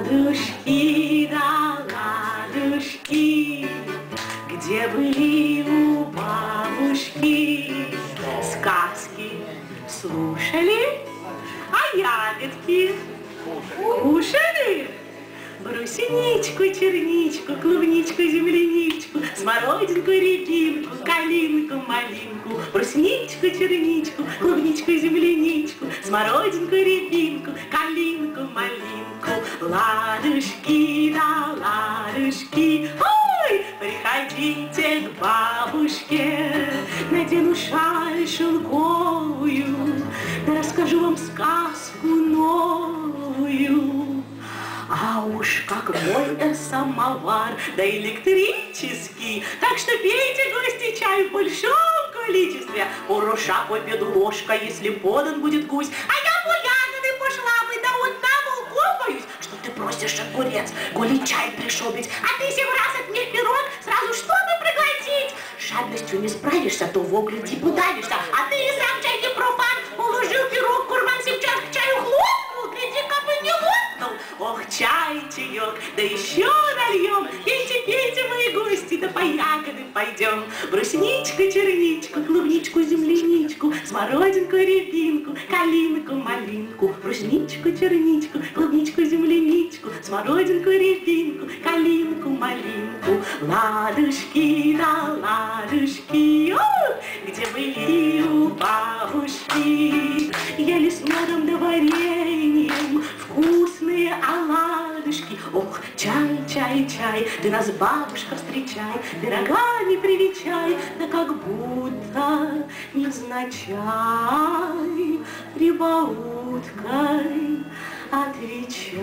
Ладушки, да ладушки, где были у бабушки сказки, слушали, а ягодки кушали. Брусеничку, черничку, клубничку, земляничку, смородинку, рябинку, калинку, малинку, брусничку, черничку, клубничку, земляничку, смородинку, рябинку, калинку, малинку, ладушки да ладушки. Ой, приходите к бабушке, надену шаль шелковую, да расскажу вам сказку уж как мой самовар, да электрический. Так что пейте, гости, чай в большом количестве. Уроша попьет ложка, если подан будет гусь. А я по ягоды пошла бы, да вот на волков боюсь. Что ты просишь, огурец, голи чай пришибить. А ты семь раз от них пирог, сразу что бы проглотить? Жадностью не справишься, то в огляди удавишься. А ты и сам чай чаек, да еще нальем. Пейте, пейте, мои гости, да по ягоды пойдем. Брусничку, черничку, клубничку, земляничку, смородинку, рябинку, калинку, малинку. Брусничку, черничку, клубничку, земляничку, смородинку, рябинку, калинку, малинку. Ладушки, да ладушки, ох, чай, чай, ты нас, бабушка, встречай, пирогами привечай, да как будто невзначай прибауткой отвечай.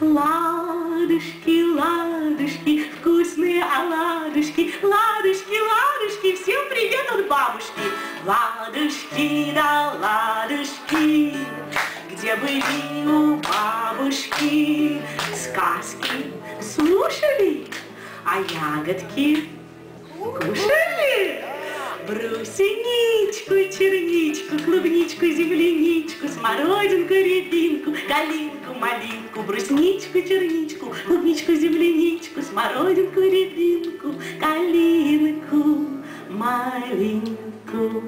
Ладушки, ладушки, вкусные оладушки, ладушки, ладушки, всем привет от бабушки. Ладушки, да ладушки, где были у бабушки сказки слушали, а ягодки кушали? Брусеничку, черничку, клубничку, земляничку, смородинку, рябинку, калинку, малинку, брусничку, черничку, клубничку, земляничку, смородинку, рябинку, калинку, малинку.